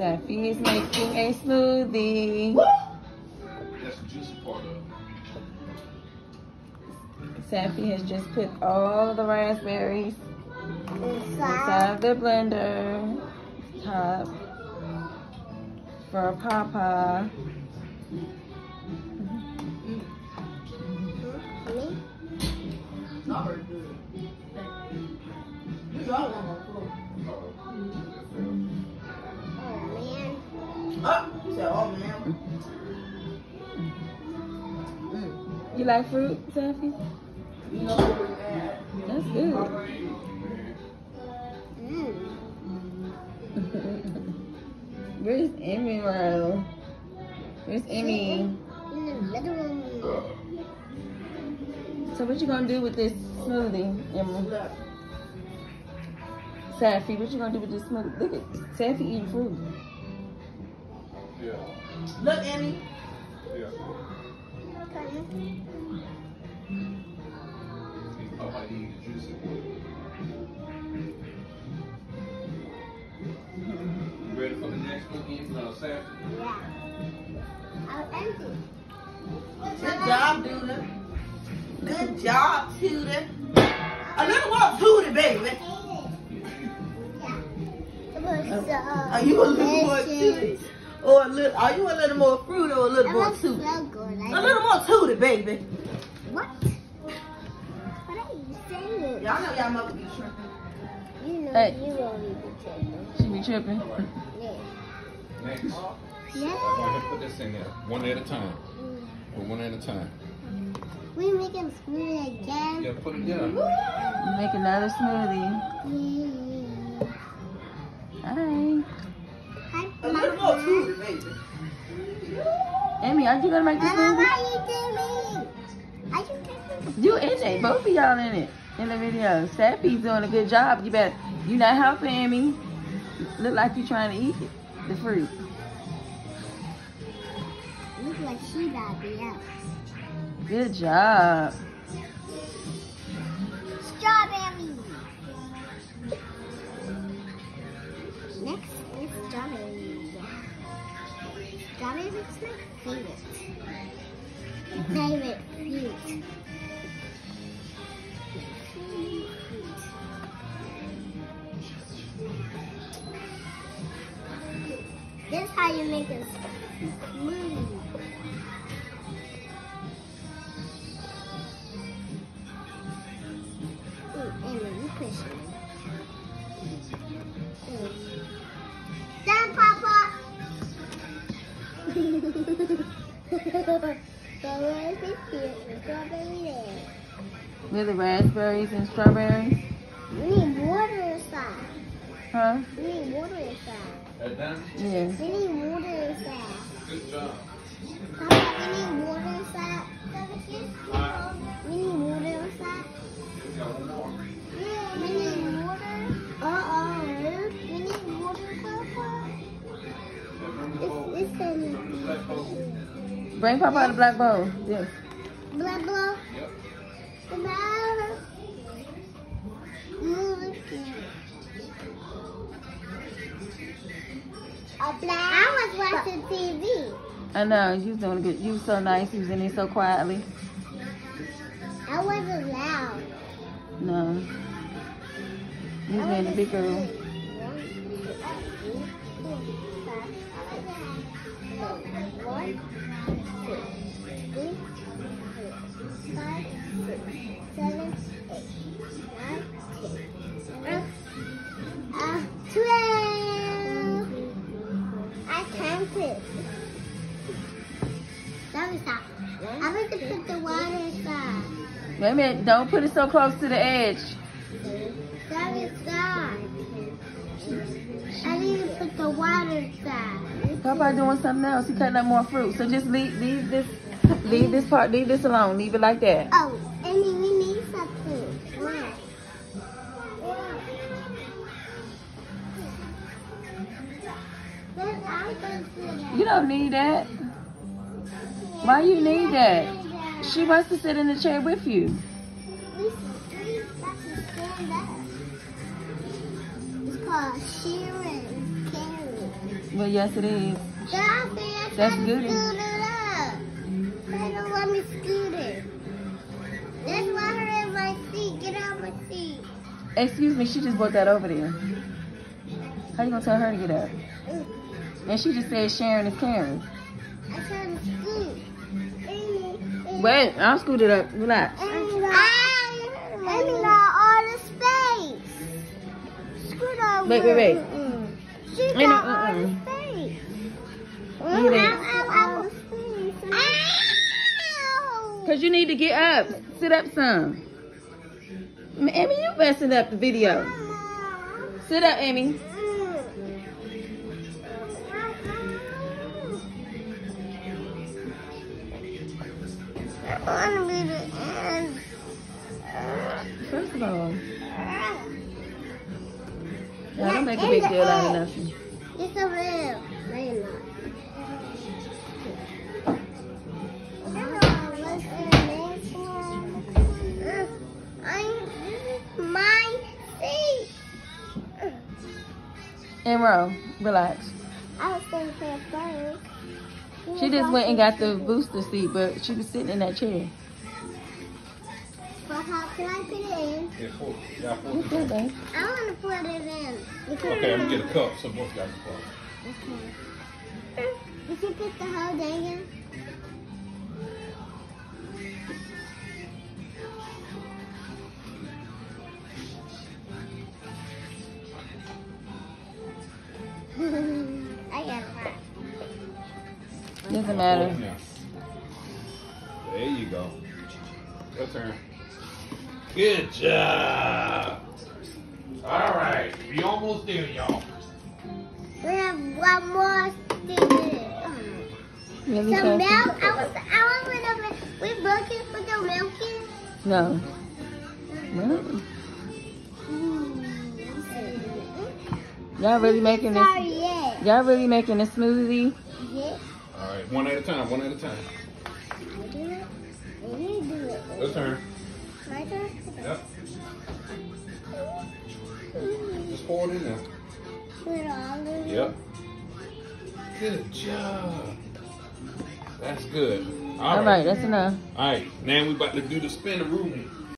Safi is making a smoothie. That's the juicy part of it. Safi has just put all the raspberries inside of the blender. Top for Papa. Mm-hmm. Mm-hmm. Not very Mm. You like fruit, Safi? You know what we had. That's good. Where's Emmy, Ronald? Where's Emmy? So what you gonna do with this smoothie, Emma? Safi, what you gonna do with this smoothie? Look at Safi eating fruit. Yeah. look, Emmy. Yeah. He's talking about eating the juicy part. You ready for the next cookie? No, Saturday. Good job, Duda. Good job, Tuda. A little more Tuda, baby. Yeah. Are oh, oh, you a little more Tuda? Or a little, are you a little more fruit or a little more Tuda? A little more Tuda, baby. What? What are you saying? Y'all know y'all mother be shrinking. You know Hey. you won't even take She be tripping. Yeah. Next. Go Yeah. ahead and put this in there. One at a time. Put one at a time. We making smoothie again. Yeah, put it down. Make another smoothie. Yeah. Hi. A little more Mama. Baby. Emmy, aren't you gonna make this Mama, what are you doing? Are you in it. Both of y'all in it. In the video. Sappy's doing a good job. You better you not helping Amy. Look like you trying to eat it, the fruit. Look like she about to. Good job. Favorite. Favorite fruit. This is how you make a strawberry there. With the raspberries and strawberries. We need water inside. Huh? We need water inside. Yeah. We need water inside. Good job. Papa, we need water inside. We need water inside. You got one more. We need water. Uh-oh. We need water, Papa. It's, it's in Black bowl. Bring Papa the black bowl. Yes. Blah, blah. Yep. Blah. Look A black. I was watching TV. I know, you was doing good. You was so nice. You was in there so quietly. I wasn't loud. No. You was in the big girl. One, two, three, four, five, six, seven, eight, nine, ten. Uh, twelve. I counted. That was that. I'm going to put the water inside. Wait a minute. Don't put it so close to the edge. That is that. I need to put the water inside. Papa doing something else. He cutting up more fruit. So just leave, leave this, leave this part, leave this alone. Leave it like that. Oh, Amy, we need something. What? Then I'm going to sit You don't need that. Why you need that? She wants to sit in the chair with you. We, we got to stand up. It's called Sharon Carey. Well, yes, it is. That's good. Scoot it up. They don't let me scoot it. That's why her in my seat. Get out my seat. Excuse me, she just brought that over there. How you gonna tell her to get up? And she just said Sharon is Karen. I tried to scoot. Wait, I'll scoot it up. Relax. I uh-uh. got all the space. Wait, wait, wait. She Ain't no, got all the uh-uh. space. Look at that. Ow, ow, ow, space. Ow. Cause you need to get up. Sit up some. Amy, you messing up the video. Sit up, Amy. I. First of all, now don't make a big deal out of nothing. It's a real. No, And row, relax. I was going to say it first. She just went and got the booster seat, but she was sitting in that chair. But how can I put it in? Yeah, four. Yeah, four. You good, babe? I want to put it in. Okay, I'm gonna get a cup so both guys can play. Okay. You can put the whole thing in. I got that. Doesn't matter. Oh, there you go. Your turn. Good job. All right, we almost there, y'all. We have one more thing. Really Some milk. I was, I was gonna, we looking for the milk in. No. Mm. Really? Mm, y'all really making this? Sorry, yeah. Y'all really making a smoothie? Yeah. All right, one at a time, one at a time. I do it. I need do it. Your turn. My turn? Yep. Just pour it in there. Put it all in. Yep. Good job. That's good. All right, that's enough. All right, now we about to do the spin the room.